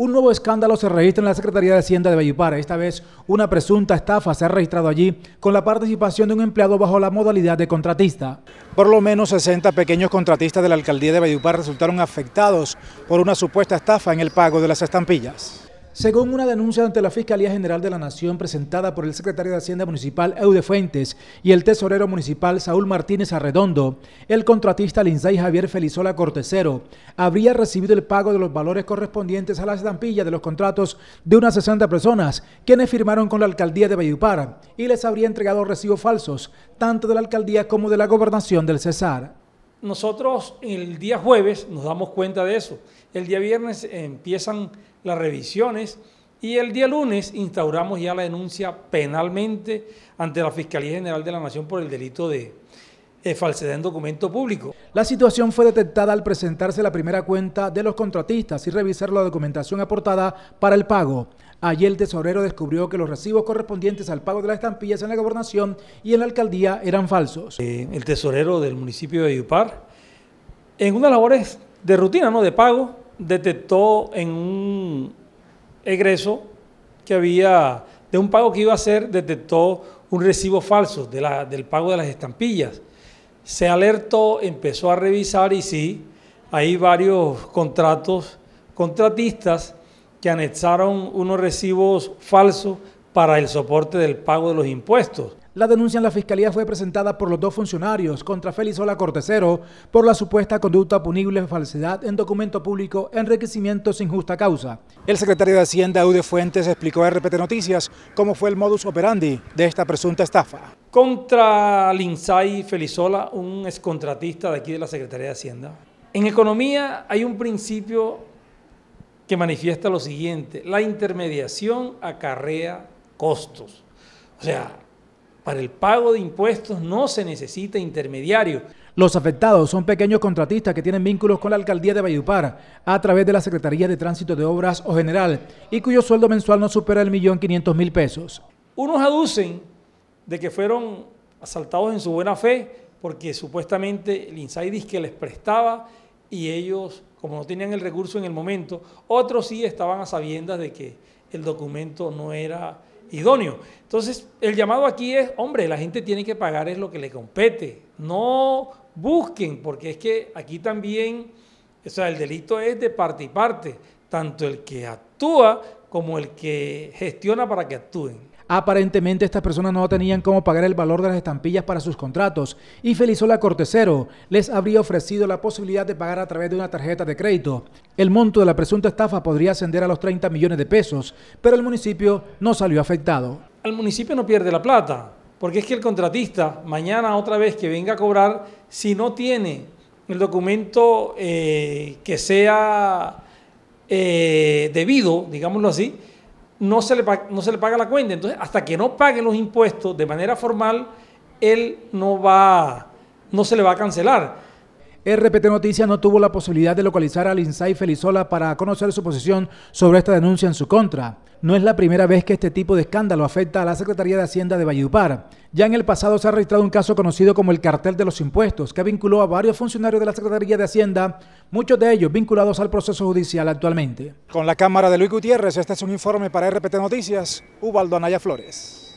Un nuevo escándalo se registra en la Secretaría de Hacienda de Valledupar. Esta vez, una presunta estafa se ha registrado allí con la participación de un empleado bajo la modalidad de contratista. Por lo menos 60 pequeños contratistas de la Alcaldía de Valledupar resultaron afectados por una supuesta estafa en el pago de las estampillas. Según una denuncia ante la Fiscalía General de la Nación presentada por el secretario de Hacienda Municipal Eude Fuentes y el tesorero municipal Saúl Martínez Arredondo, el contratista Linzay Javier Felizola Cortesero habría recibido el pago de los valores correspondientes a la estampilla de los contratos de unas 60 personas quienes firmaron con la alcaldía de Bayupar y les habría entregado recibos falsos, tanto de la alcaldía como de la gobernación del Cesar. Nosotros el día jueves nos damos cuenta de eso. El día viernes empiezan las revisiones y el día lunes instauramos ya la denuncia penalmente ante la Fiscalía General de la Nación por el delito de falsedad en documento público. La situación fue detectada al presentarse la primera cuenta de los contratistas y revisar la documentación aportada para el pago. Allí el tesorero descubrió que los recibos correspondientes al pago de las estampillas en la gobernación y en la alcaldía eran falsos. Eh, el tesorero del municipio de Ayupar, en unas labores de rutina, ¿no? de pago, detectó en un egreso que había, de un pago que iba a hacer, detectó un recibo falso del pago de las estampillas. Se alertó, empezó a revisar y sí, hay varios contratos, contratistas que anexaron unos recibos falsos para el soporte del pago de los impuestos. La denuncia en la Fiscalía fue presentada por los dos funcionarios contra Félix Ola Cortesero por la supuesta conducta punible de falsedad en documento público, enriquecimiento sin justa causa. El secretario de Hacienda, Eude Fuentes, explicó a RPT Noticias cómo fue el modus operandi de esta presunta estafa. Contra Linzai Felizola, un excontratista de aquí de la Secretaría de Hacienda. En economía hay un principio que manifiesta lo siguiente, la intermediación acarrea costos. O sea, para el pago de impuestos no se necesita intermediario. Los afectados son pequeños contratistas que tienen vínculos con la alcaldía de Valledupar a través de la Secretaría de Tránsito de Obras o General y cuyo sueldo mensual no supera el millón quinientos mil pesos. Unos aducen de que fueron asaltados en su buena fe porque supuestamente el INSAI que les prestaba y ellos, como no tenían el recurso en el momento, otros sí estaban a sabiendas de que el documento no era idóneo. Entonces, el llamado aquí es, hombre, la gente tiene que pagar es lo que le compete. No busquen, porque es que aquí también, o sea, el delito es de parte y parte, tanto el que actúa como el que gestiona para que actúen. Aparentemente estas personas no tenían cómo pagar el valor de las estampillas para sus contratos y Felizola Cortesero les habría ofrecido la posibilidad de pagar a través de una tarjeta de crédito. El monto de la presunta estafa podría ascender a los 30 millones de pesos, pero el municipio no salió afectado. El municipio no pierde la plata, porque es que el contratista mañana otra vez que venga a cobrar, si no tiene el documento eh, que sea eh, debido, digámoslo así, no se, le, no se le paga la cuenta. Entonces, hasta que no pague los impuestos de manera formal, él no va, no se le va a cancelar. RPT Noticias no tuvo la posibilidad de localizar al Insai Felizola para conocer su posición sobre esta denuncia en su contra. No es la primera vez que este tipo de escándalo afecta a la Secretaría de Hacienda de Valledupar. Ya en el pasado se ha registrado un caso conocido como el cartel de los impuestos, que vinculó a varios funcionarios de la Secretaría de Hacienda, muchos de ellos vinculados al proceso judicial actualmente. Con la cámara de Luis Gutiérrez, este es un informe para RPT Noticias, Ubaldo Anaya Flores.